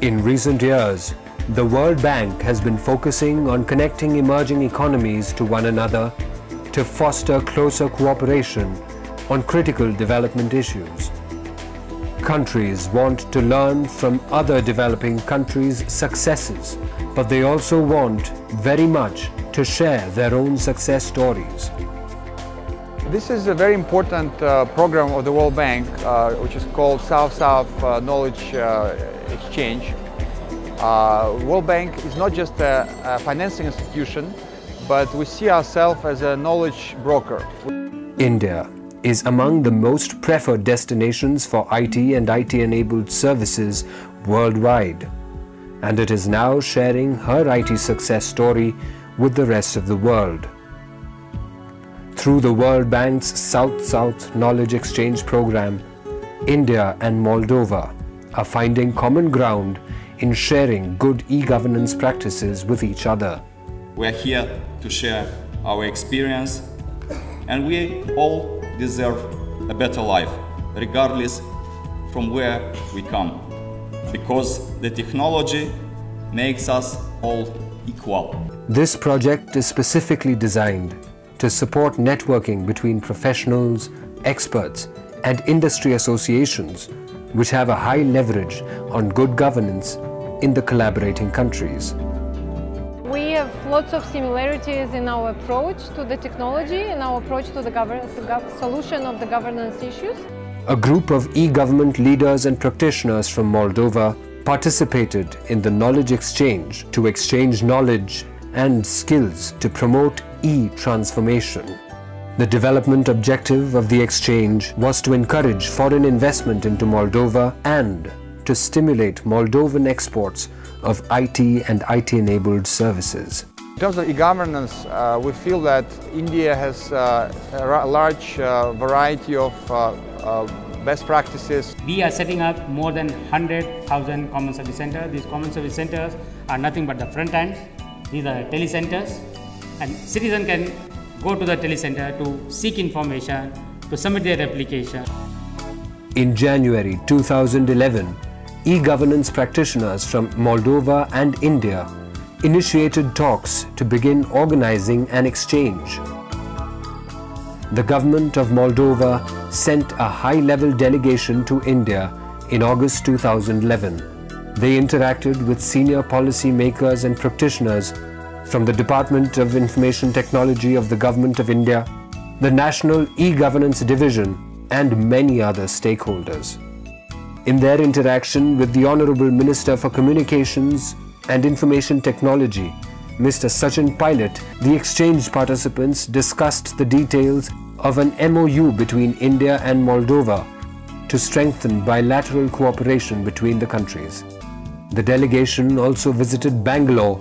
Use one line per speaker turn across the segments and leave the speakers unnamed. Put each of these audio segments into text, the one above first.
In recent years, the World Bank has been focusing on connecting emerging economies to one another to foster closer cooperation on critical development issues. Countries want to learn from other developing countries' successes, but they also want very much to share their own success stories.
This is a very important uh, program of the World Bank, uh, which is called South-South uh, Knowledge uh, Exchange. Uh, World Bank is not just a, a financing institution, but we see ourselves as a knowledge broker.
India is among the most preferred destinations for IT and IT-enabled services worldwide. And it is now sharing her IT success story with the rest of the world. Through the World Bank's South-South Knowledge Exchange program, India and Moldova are finding common ground in sharing good e-governance practices with each other.
We are here to share our experience and we all deserve a better life, regardless from where we come. Because the technology makes us all equal.
This project is specifically designed to support networking between professionals, experts and industry associations which have a high leverage on good governance in the collaborating countries.
We have lots of similarities in our approach to the technology and our approach to the, the solution of the governance issues.
A group of e-government leaders and practitioners from Moldova participated in the knowledge exchange to exchange knowledge and skills to promote e-transformation. The development objective of the exchange was to encourage foreign investment into Moldova and to stimulate Moldovan exports of IT and IT-enabled services.
In terms of e-governance, uh, we feel that India has uh, a large uh, variety of uh, uh, best practices.
We are setting up more than 100,000 common service centers. These common service centers are nothing but the front end. These are telecenters and citizen can go to the telecenter to seek information, to submit their application.
In January 2011, e-governance practitioners from Moldova and India initiated talks to begin organizing an exchange. The government of Moldova sent a high-level delegation to India in August 2011. They interacted with senior policy makers and practitioners from the Department of Information Technology of the Government of India, the National E-Governance Division and many other stakeholders. In their interaction with the Honorable Minister for Communications and Information Technology, Mr. Sachin Pilot, the exchange participants discussed the details of an MOU between India and Moldova to strengthen bilateral cooperation between the countries. The delegation also visited Bangalore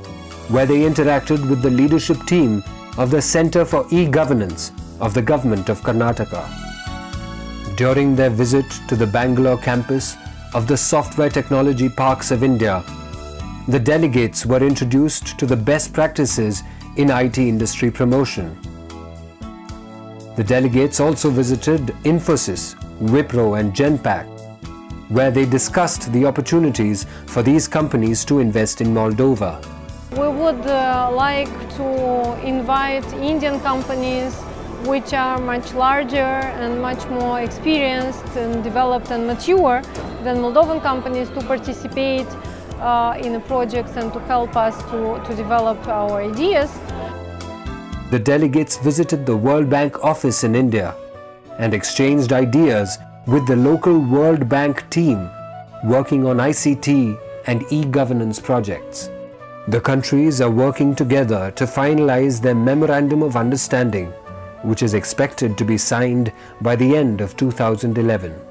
where they interacted with the leadership team of the Center for E-Governance of the Government of Karnataka. During their visit to the Bangalore campus of the Software Technology Parks of India, the delegates were introduced to the best practices in IT industry promotion. The delegates also visited Infosys, Wipro and Genpact, where they discussed the opportunities for these companies to invest in Moldova.
We would uh, like to invite Indian companies which are much larger and much more experienced and developed and mature than Moldovan companies to participate uh, in the projects and to help us to, to develop our ideas.
The delegates visited the World Bank office in India and exchanged ideas with the local World Bank team working on ICT and e-governance projects. The countries are working together to finalize their Memorandum of Understanding, which is expected to be signed by the end of 2011.